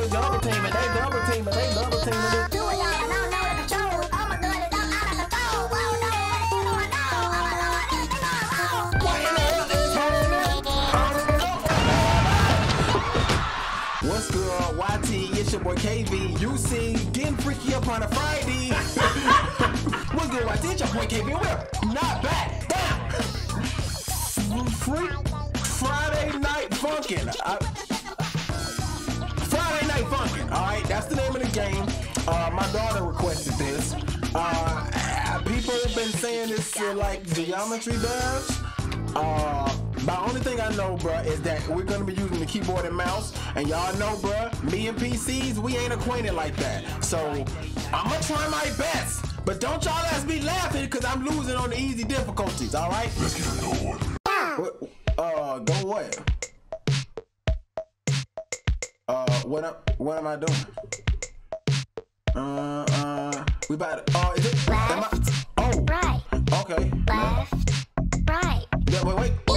they double teaming, they double teaming, they double teaming. Oh. Oh what is? Oh good, YT? It's your boy KV. You see, getting freaky up on a Friday. What's good, YT? It's your boy KV. We're not back. Bam. Free Friday night funkin'. I- Night funkin'. All right, that's the name of the game. Uh, my daughter requested this. Uh, people have been saying this uh, like Geometry Dash. Uh, the only thing I know, bruh, is that we're gonna be using the keyboard and mouse, and y'all know, bruh, me and PCs, we ain't acquainted like that. So I'm gonna try my best, but don't y'all ask me laughing because I'm losing on the easy difficulties. All right? Let's get it going. What, uh, go what? Uh, what am, what am I doing? Uh, uh, we about to, uh, is it, am I, oh, Right, okay. left, right. Yeah, wait, wait.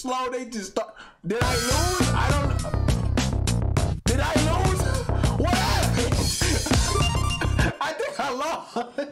Slow. They just start. Did I lose? I don't. Did I lose? What happened? I think I lost.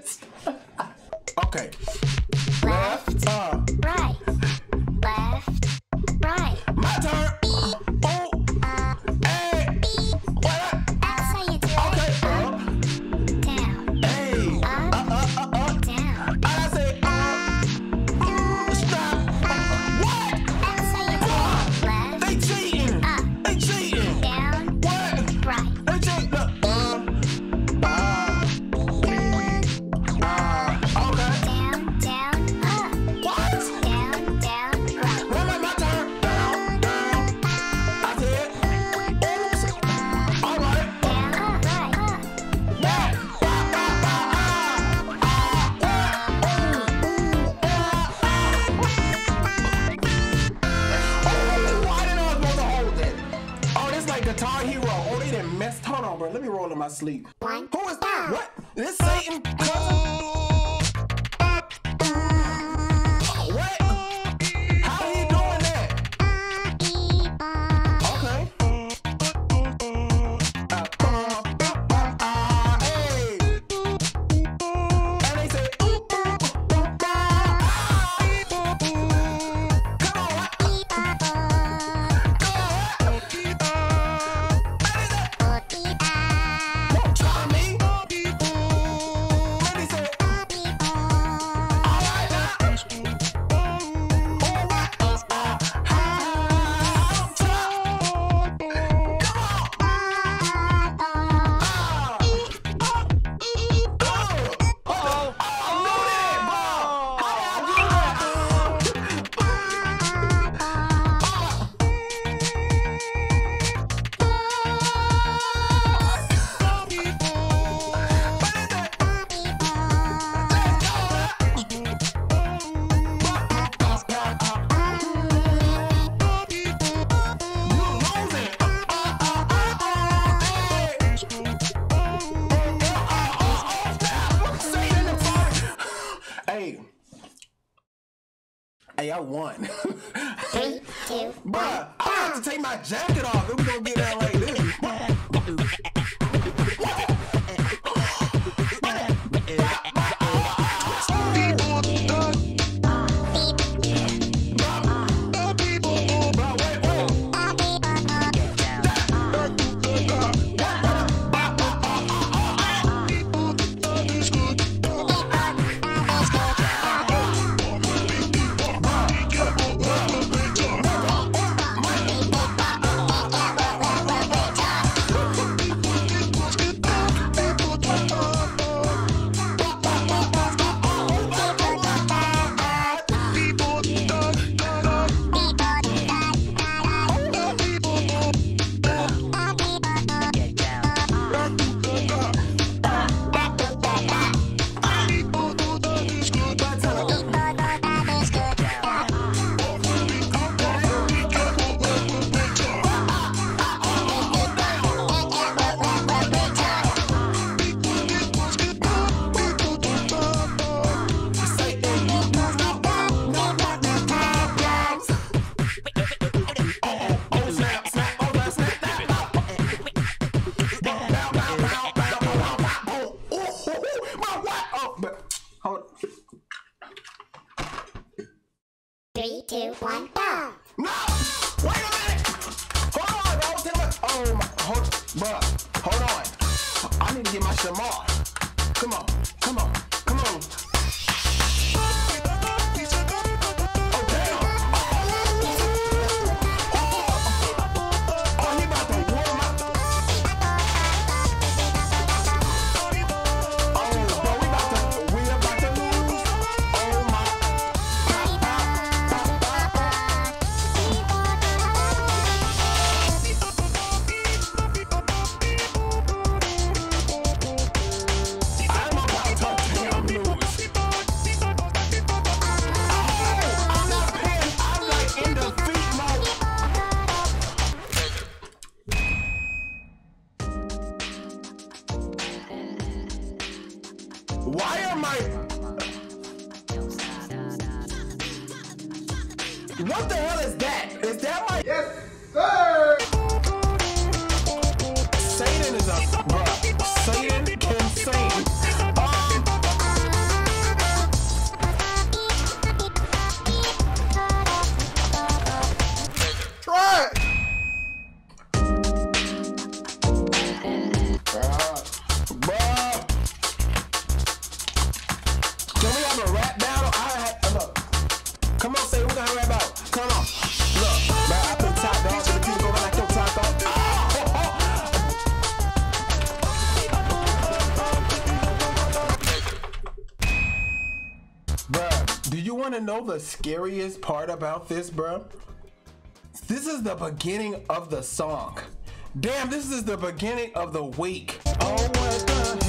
Come on, come on. Why am I? What the hell is that? Is that my? Yes, sir. know the scariest part about this, bro? This is the beginning of the song. Damn, this is the beginning of the week. Oh,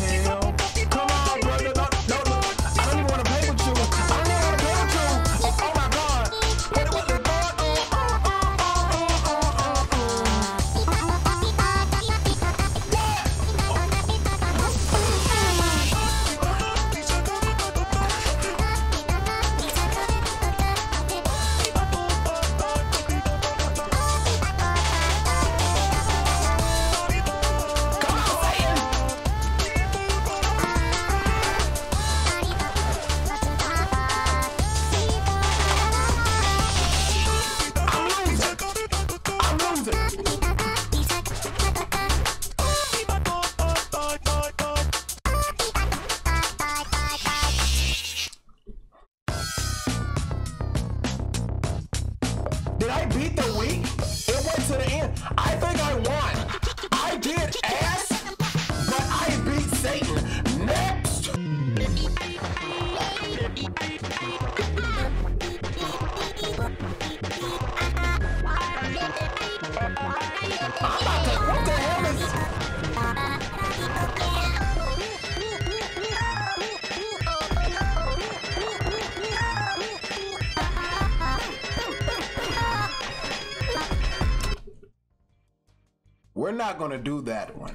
not gonna do that one.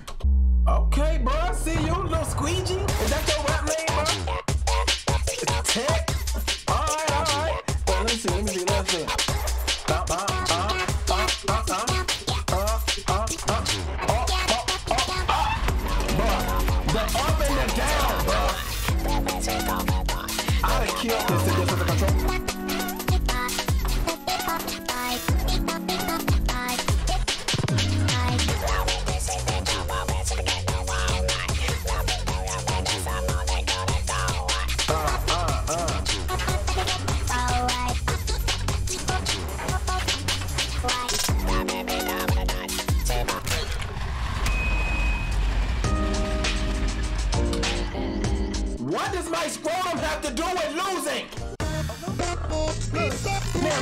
Okay, bro. See you, little squeegee. Is that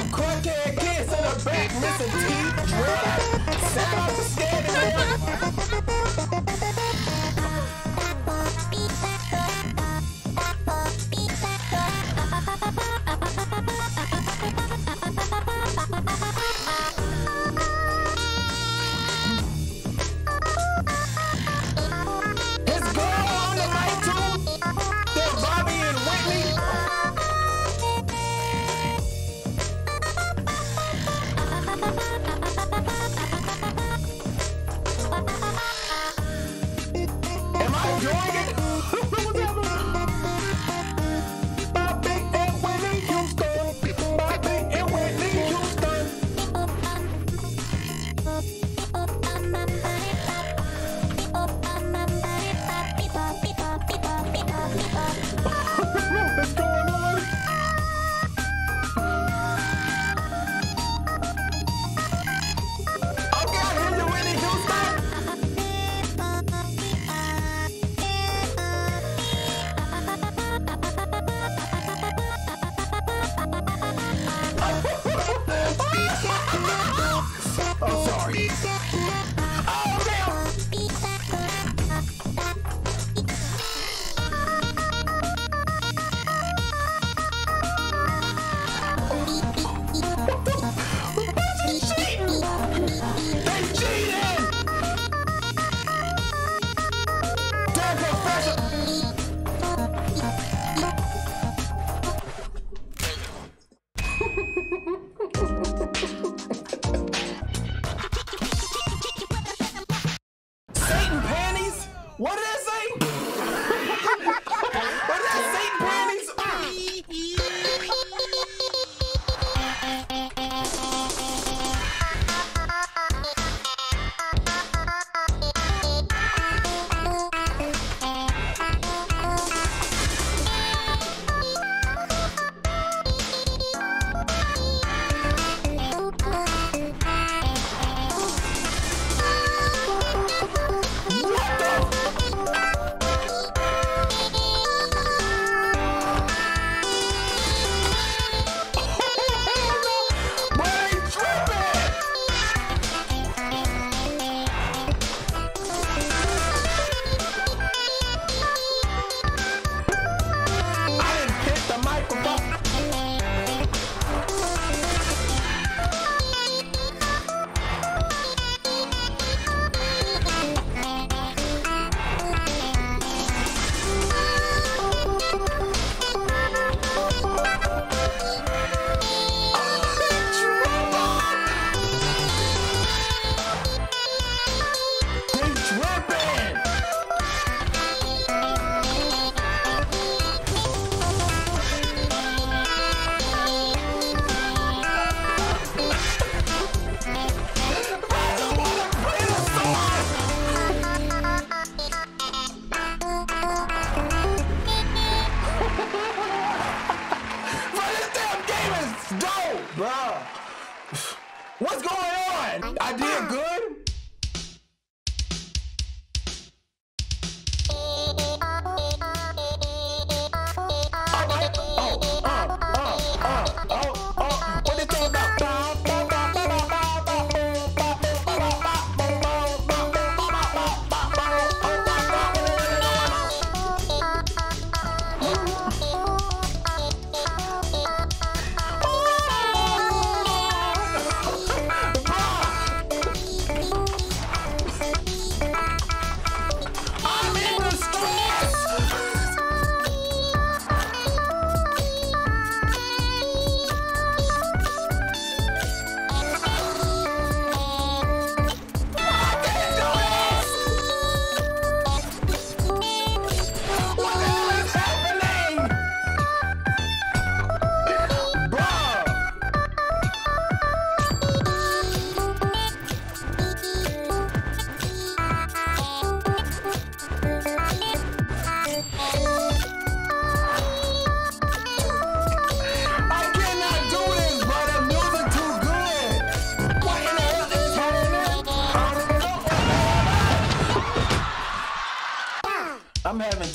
Some corkhead kids in the back missing teeth, drugs, sounds standing there.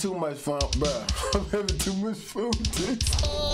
Too much fun, bro. I'm having too much fun.